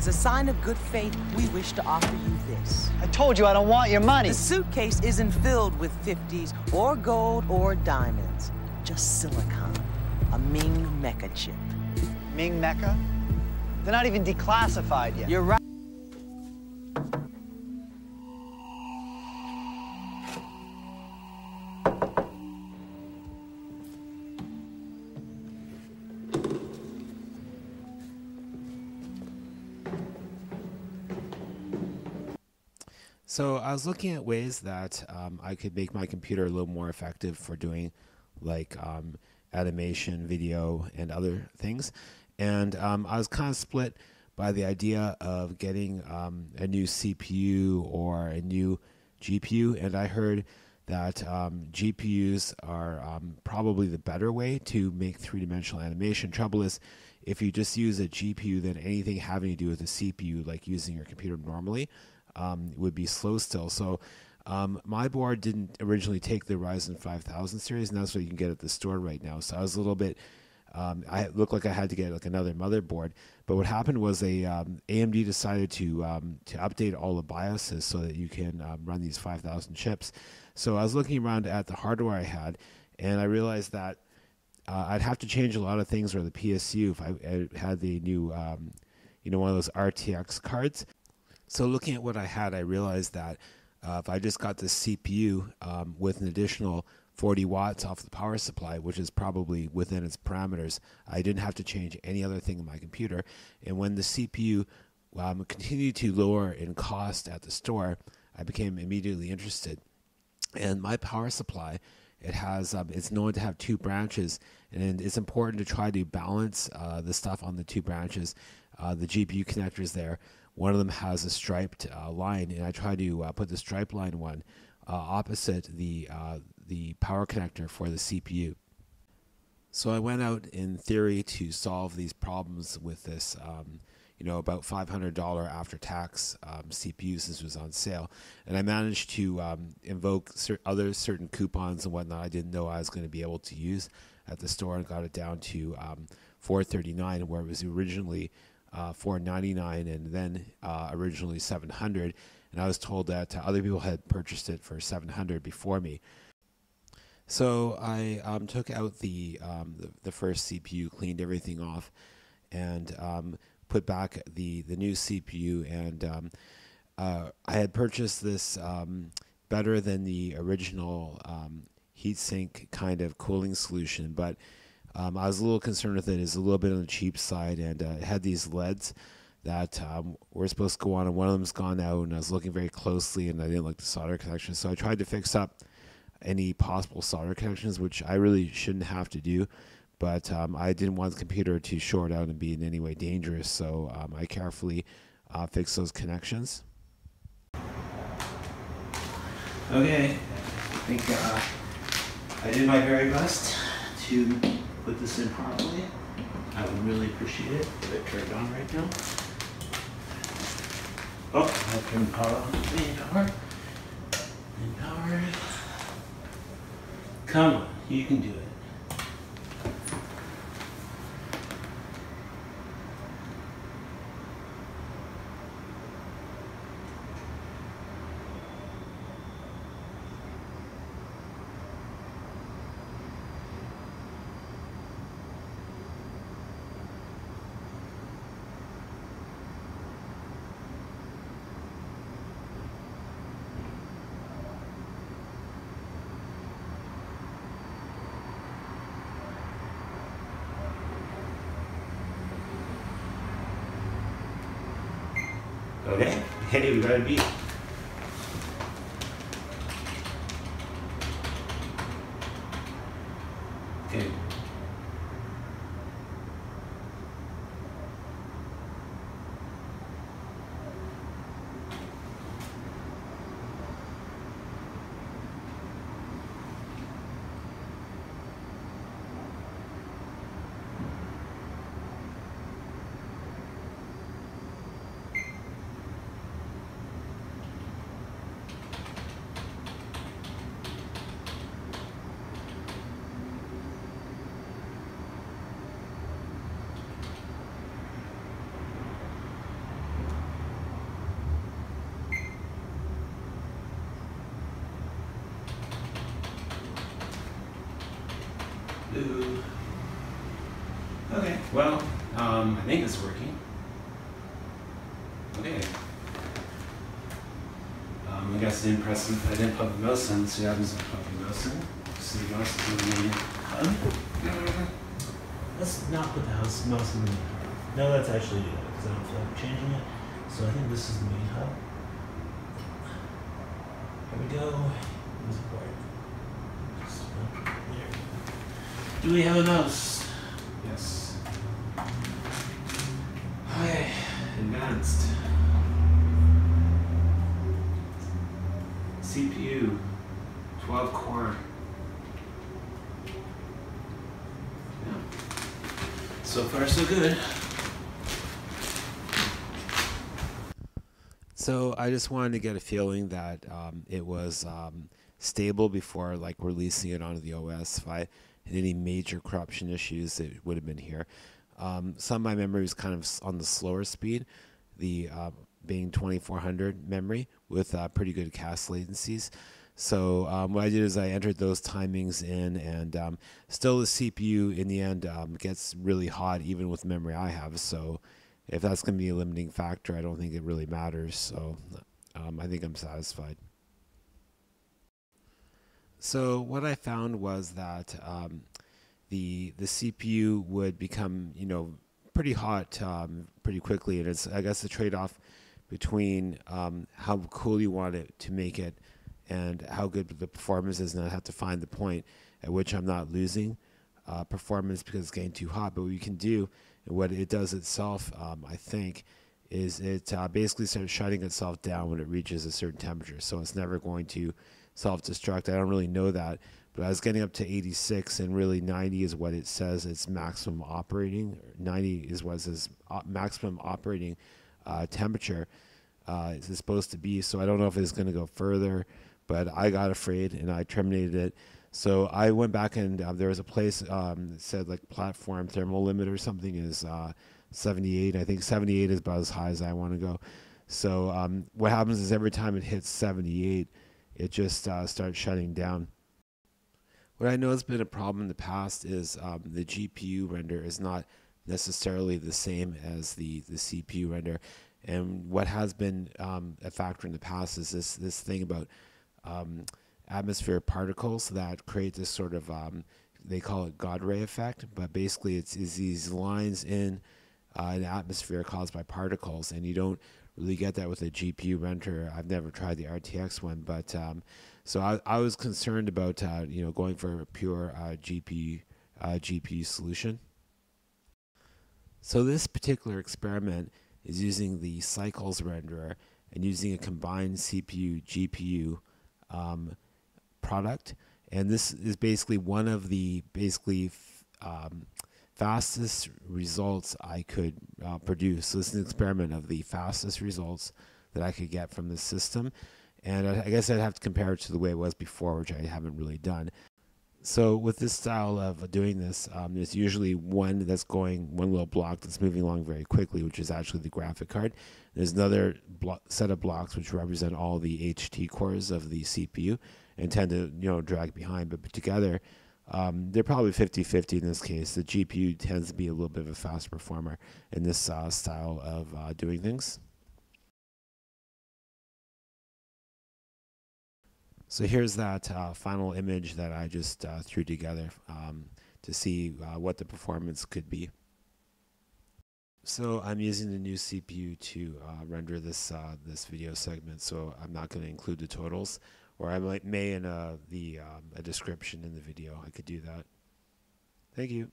As a sign of good faith, we wish to offer you this. I told you I don't want your money. The suitcase isn't filled with 50s or gold or diamonds, just silicon, a Ming mecha chip. Ming Mecha? They're not even declassified yet. You're right. So I was looking at ways that um, I could make my computer a little more effective for doing like um, animation, video, and other things. And um, I was kind of split by the idea of getting um, a new CPU or a new GPU. And I heard that um, GPUs are um, probably the better way to make three dimensional animation. Trouble is, if you just use a GPU, then anything having to do with a CPU, like using your computer normally, um, would be slow still. So um, my board didn't originally take the Ryzen 5000 series, and that's what you can get at the store right now. So I was a little bit. Um, I looked like I had to get like another motherboard, but what happened was a um, AMD decided to um, to update all the BIOSes so that you can um, run these 5000 chips. So I was looking around at the hardware I had, and I realized that uh, I'd have to change a lot of things or the PSU if I, I had the new, um, you know, one of those RTX cards. So looking at what I had, I realized that uh, if I just got the CPU um, with an additional 40 watts off the power supply, which is probably within its parameters, I didn't have to change any other thing in my computer. And when the CPU um, continued to lower in cost at the store, I became immediately interested. And my power supply, it has um, it's known to have two branches, and it's important to try to balance uh, the stuff on the two branches. Uh, the GPU connectors there one of them has a striped uh, line, and I try to uh, put the striped line one uh, opposite the uh, the power connector for the CPU. So I went out in theory to solve these problems with this, um, you know, about $500 after tax um, CPU since it was on sale, and I managed to um, invoke cer- other certain coupons and whatnot I didn't know I was going to be able to use at the store, and got it down to um, 439 where it was originally uh, 499 and then uh, originally 700 and i was told that uh, other people had purchased it for 700 before me. So i um, took out the, um, the, the first cpu cleaned everything off and um, put back the the new cpu and um, uh, i had purchased this um, better than the original um, heatsink kind of cooling solution but um, I was a little concerned with it. It's a little bit on the cheap side, and uh, it had these LEDs that um, were supposed to go on, and one of them's gone out. And I was looking very closely, and I didn't like the solder connection, so I tried to fix up any possible solder connections, which I really shouldn't have to do. But um, I didn't want the computer to short out and be in any way dangerous, so um, I carefully uh, fixed those connections. Okay, I think uh, I did my very best to put this in properly, I would really appreciate it if it turned on right now. Oh, I turned power on. Main power. Main power. Come on, you can do it. Okay, hey, we got a Well, um, I think it's working. Okay. Um, I guess I didn't press. I didn't plug the mouse in, so you haven't plugged the mouse in. So you must do the main hub. Let's not put the house mouse in the main hub. No, let's actually do that because I don't feel like changing it. So I think this is the main hub. Here we go. The? Just, uh, there. Do we have a mouse? Yes. Okay. CPU. 12 core. Yeah. So far, so good. So I just wanted to get a feeling that um, it was um, stable before like releasing it onto the OS. If I had any major corruption issues, it would have been here. Um, some of my memory was kind of on the slower speed, the uh, being 2400 memory with uh, pretty good CAS latencies. So um, what I did is I entered those timings in, and um, still the CPU in the end um, gets really hot even with memory I have. So if that's going to be a limiting factor, I don't think it really matters. So um, I think I'm satisfied. So what I found was that um, the the CPU would become you know pretty hot um, pretty quickly, and it's I guess the trade-off between um, how cool you want it to make it and how good the performance is, and I have to find the point at which I'm not losing uh, performance because it's getting too hot. But what you can do, and what it does itself, um, I think, is it uh, basically starts shutting itself down when it reaches a certain temperature. So it's never going to self-destruct. I don't really know that, but I was getting up to 86, and really 90 is what it says its maximum operating. 90 is what it says maximum operating uh, temperature uh, is supposed to be. So I don't know if it's going to go further, but I got afraid and I terminated it. So I went back and uh, there was a place um, that said like platform thermal limit or something is uh, 78. I think 78 is about as high as I want to go. So um, what happens is every time it hits 78, it just uh, starts shutting down. What I know has been a problem in the past is um, the GPU render is not necessarily the same as the, the CPU render. And what has been um, a factor in the past is this, this thing about um, atmospheric particles that create this sort of, um, they call it God ray effect, but basically it's, it's these lines in uh, an atmosphere caused by particles, and you don't really get that with a GPU render. I've never tried the RTX one, but um, so I, I was concerned about uh, you know going for a pure uh, GPU uh, GPU solution. So this particular experiment is using the cycles renderer and using a combined CPU GPU um, product, and this is basically one of the basically um, fastest results I could uh, produce. So this is an experiment of the fastest results that I could get from this system, and I, I guess I'd have to compare it to the way it was before, which I haven't really done. So with this style of doing this, um, there's usually one that's going one little block that's moving along very quickly, which is actually the graphic card. There's another set of blocks which represent all the HT cores of the CPU and tend to you know drag behind, but together um, they're probably 50-50 in this case. The GPU tends to be a little bit of a fast performer in this uh, style of uh, doing things. So here's that uh, final image that I just uh, threw together um, to see uh, what the performance could be. So I'm using the new CPU to uh, render this this video segment, so I'm not going to include the totals, or I might may in uh, the um, a description in the video. I could do that. Thank you.